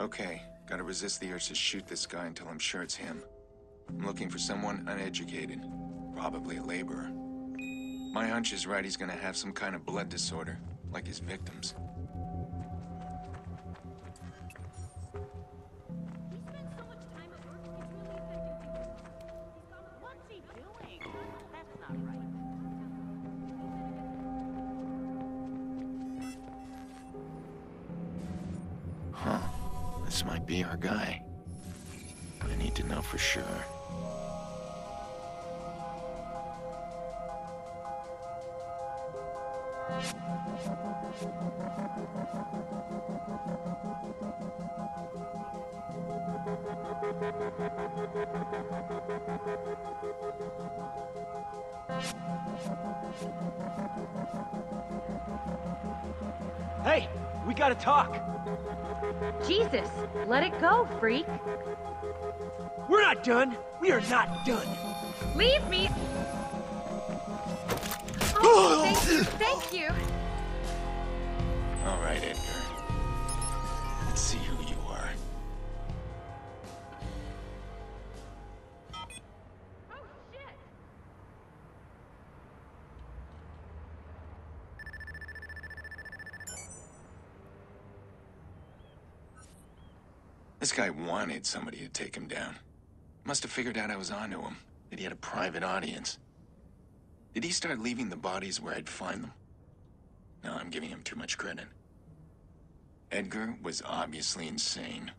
Okay, gotta resist the urge to shoot this guy until I'm sure it's him. I'm looking for someone uneducated, probably a laborer. My hunch is right, he's gonna have some kind of blood disorder, like his victims. This might be our guy. I need to know for sure. Hey, we gotta talk. Jesus, let it go, freak. We're not done. We are not done. Leave me! Oh, thank you, thank you. All right, Edgar. This guy wanted somebody to take him down. Must have figured out I was onto him, that he had a private audience. Did he start leaving the bodies where I'd find them? No, I'm giving him too much credit. Edgar was obviously insane.